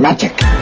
magic.